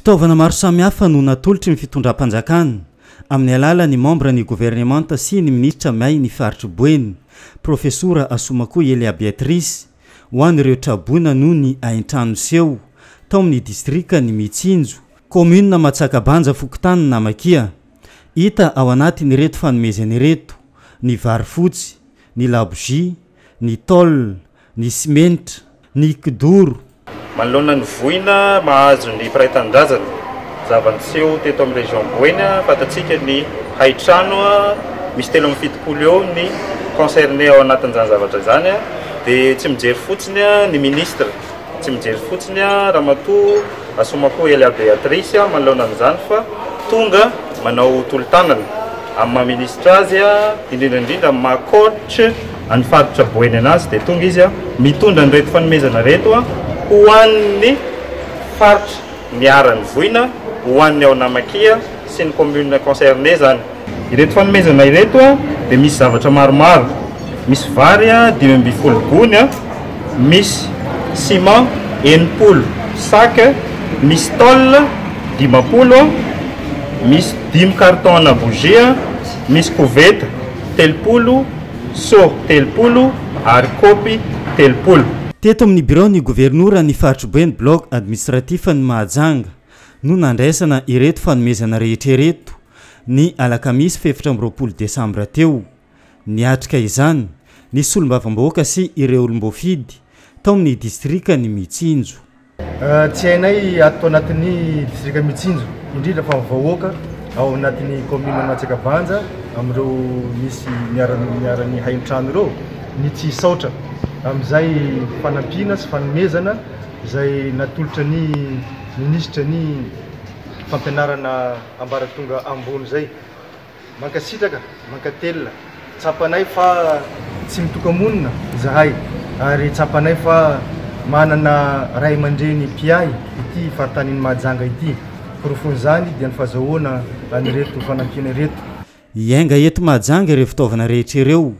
Fitaovana maro samihafa no natolotry ny fitondram-panjakana, amin'ny alalan'ny mambra ny governemanta sy ny minisitra miahy ny faritr'i Boeny, Profesora Asomakoy Elia Beatrice, ho an'ireo traboina noho ny hain-trano niseho tao amin'ny distrikan'i Mitsinjo, kaominina Matsakabanja fokontany Namakia. Hita ao anatin'ireto fanomezana ireto ny vary fotsy, ny labozia, ny tôle, ny simenitra, ny kidoro. Manoloana ny voina mahazo ny mpiray tanindrazana, zava-niseho teto amin'ny Région Boeny, fantatsika ny haitrano misy telo amby fitopolo eo ny concerné ao anatin'izany zavatra izany, dia tsy mijery fotsiny ny Ministre, tsy mijery fotsiny Ramatoa Rasoamakua Elia Béatrice manoloana an'izany fa tonga manao tolo-tanana amin'ny maha Ministre azy, indrindra indrindra amin'ny maha Coach. Any faritra Boenenas dia tonga izy mitondra an'ireto fanomezana ireto ho an'ny faritra niharan'ny voina ho an'ny ao Namakia sy ny communes concernées izany. Ireto fanomezana ireto dia misy zavatra maromaro, misy vary dimy ambin'ny folo gony, misy ciment enimpolo sac, misy tôle dimampolo, misy dimy carton-na bougie, misy koveta telopolo, so telopolo ary kopy telopolo. Teto amin'ny biraon'ny governoran'ny faritr'i Boeny bilaogy administratifan'i Mahajanga no nandraisana ireto fanomezana rehetra ireto ny alakamisy fefatra amby roapolo desambra teo. Niatrika izany ny solombavambahoaka sy ireo olom-boafidy tao amin'ny distrikan'i Mitsinjo. Tsy hainay ato tao anatin'ny distrika Mitsinjo, indrindra fa ny vahoaka ao anatin'ny kaominina Matseka Banja amin'ireo misy miaran'ny haintrano ireo ny tsy hisaotra amin'izay fanampiana sy fanomezana izay natolotra ny minisitra ny fampianarana ambaratonga ambony izay. Mankasitraka, mankatelina. Tsapanay fa tsy mitoka-monina izahay ary tsapanay fa manana ray aman-dreny mpiahy ity faritanin'i Mahajanga ity. Porofon'izany dia ny fazahoana an'ireto fanampiana ireto. Hiainga eto Mahajanga ireo fitaovana rehetra ireo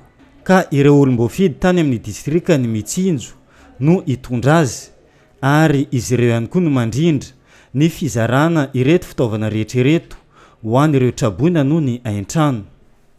ka ireo olom-boafidy tany amin'ny distrika ny Mitsinjo no hitondra azy. ary izy ireo ihany koa no mandrindra ny fizarana ireto fitaovana rehetra ireto ho an'ireo traboina noho ny hain-trano.